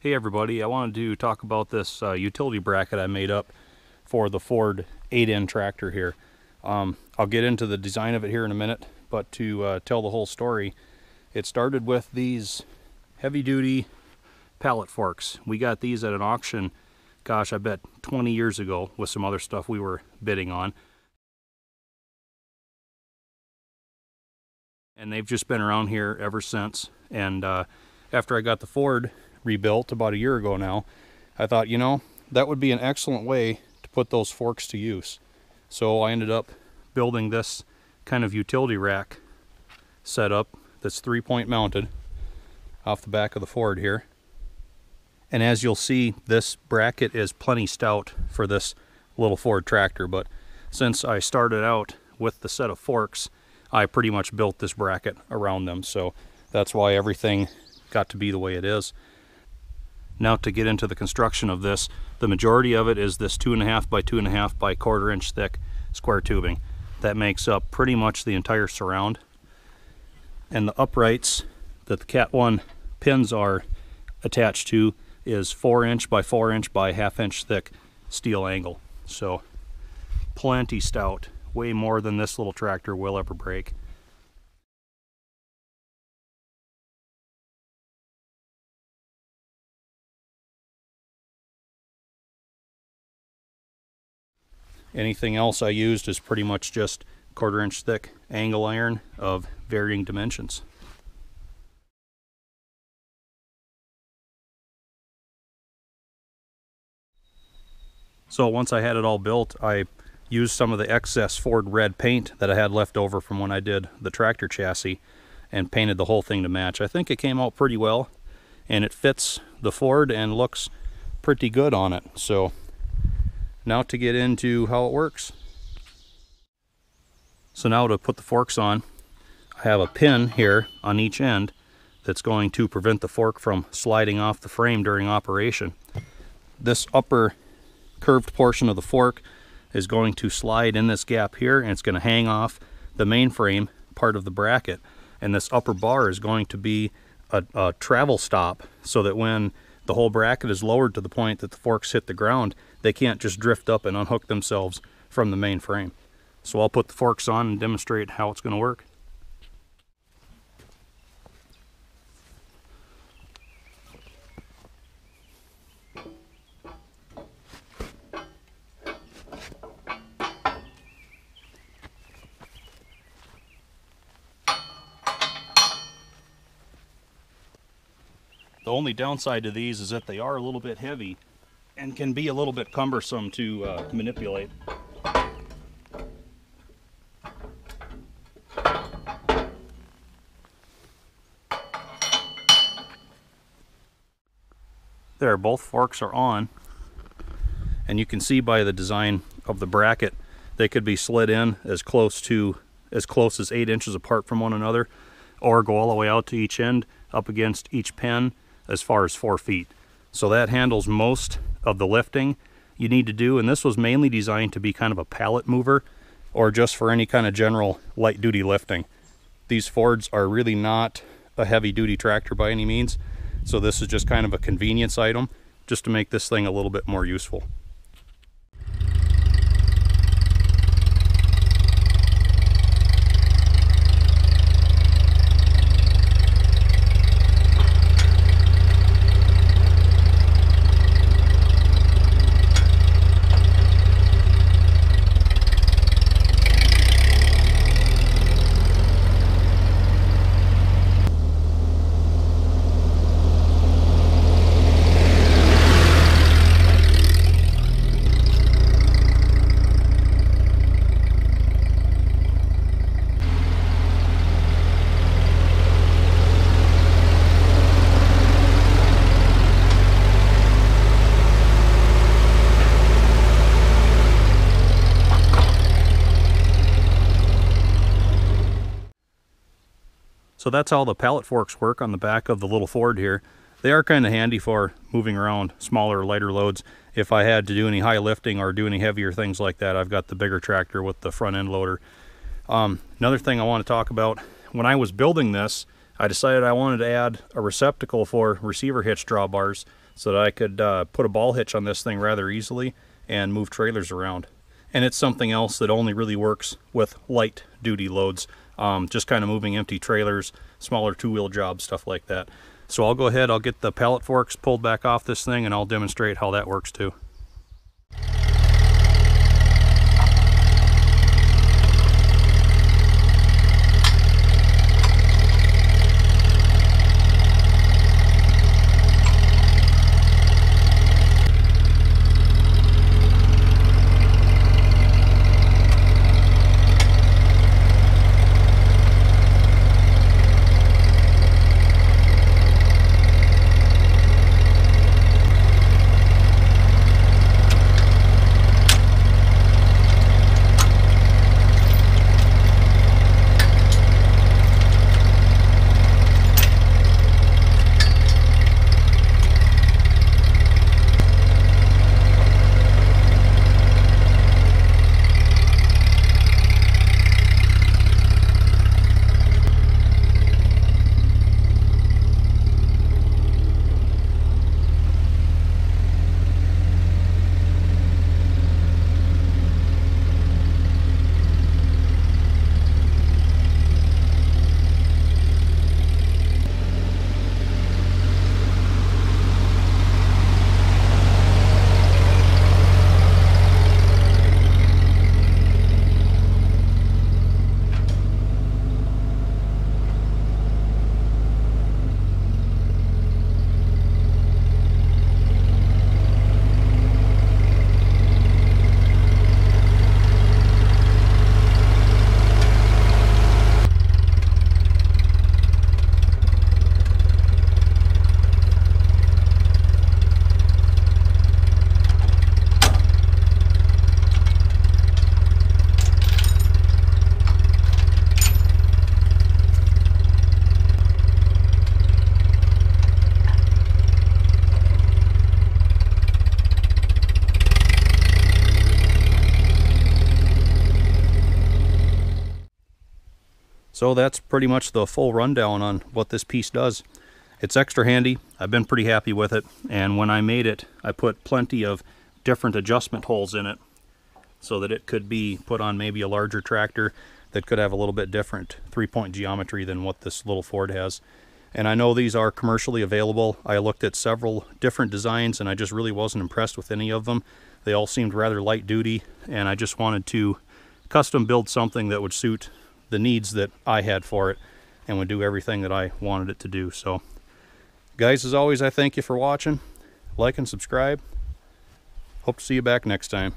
Hey everybody, I wanted to talk about this uh, utility bracket I made up for the Ford 8N tractor here. Um, I'll get into the design of it here in a minute, but to uh, tell the whole story, it started with these heavy duty pallet forks. We got these at an auction, gosh, I bet 20 years ago with some other stuff we were bidding on. And they've just been around here ever since. And uh, after I got the Ford rebuilt about a year ago now, I thought, you know, that would be an excellent way to put those forks to use. So I ended up building this kind of utility rack setup that's three point mounted off the back of the Ford here. And as you'll see, this bracket is plenty stout for this little Ford tractor, but since I started out with the set of forks, I pretty much built this bracket around them. So that's why everything got to be the way it is. Now to get into the construction of this, the majority of it is this two and a half by two and a half by quarter inch thick square tubing. That makes up pretty much the entire surround. And the uprights that the Cat 1 pins are attached to is four inch by four inch by half inch thick steel angle. So plenty stout, way more than this little tractor will ever break. Anything else I used is pretty much just quarter inch thick angle iron of varying dimensions. So once I had it all built, I used some of the excess Ford red paint that I had left over from when I did the tractor chassis and painted the whole thing to match. I think it came out pretty well and it fits the Ford and looks pretty good on it. So now to get into how it works. So now to put the forks on, I have a pin here on each end that's going to prevent the fork from sliding off the frame during operation. This upper curved portion of the fork is going to slide in this gap here and it's going to hang off the mainframe part of the bracket. And this upper bar is going to be a, a travel stop so that when the whole bracket is lowered to the point that the forks hit the ground, they can't just drift up and unhook themselves from the main frame. So I'll put the forks on and demonstrate how it's going to work. The only downside to these is that they are a little bit heavy and can be a little bit cumbersome to uh, manipulate. There, both forks are on. And you can see by the design of the bracket, they could be slid in as close to as close as eight inches apart from one another, or go all the way out to each end up against each pin as far as four feet. So that handles most of the lifting you need to do. And this was mainly designed to be kind of a pallet mover or just for any kind of general light duty lifting. These Fords are really not a heavy duty tractor by any means. So this is just kind of a convenience item just to make this thing a little bit more useful. So that's how the pallet forks work on the back of the little Ford here. They are kind of handy for moving around smaller, lighter loads. If I had to do any high lifting or do any heavier things like that, I've got the bigger tractor with the front end loader. Um, another thing I want to talk about, when I was building this, I decided I wanted to add a receptacle for receiver hitch drawbars so that I could uh, put a ball hitch on this thing rather easily and move trailers around. And it's something else that only really works with light duty loads, um, just kind of moving empty trailers, smaller two-wheel jobs, stuff like that. So I'll go ahead, I'll get the pallet forks pulled back off this thing and I'll demonstrate how that works too. So that's pretty much the full rundown on what this piece does. It's extra handy. I've been pretty happy with it. And when I made it, I put plenty of different adjustment holes in it so that it could be put on maybe a larger tractor that could have a little bit different three-point geometry than what this little Ford has. And I know these are commercially available. I looked at several different designs and I just really wasn't impressed with any of them. They all seemed rather light duty and I just wanted to custom build something that would suit the needs that I had for it and would do everything that I wanted it to do. So, guys, as always, I thank you for watching. Like and subscribe. Hope to see you back next time.